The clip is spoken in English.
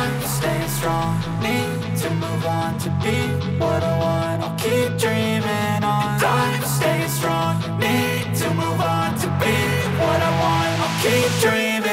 on, stay strong. Need to move on to be what I want. I'll keep dreaming on. In time, stay strong. Need to move on to be what I want. I'll keep dreaming.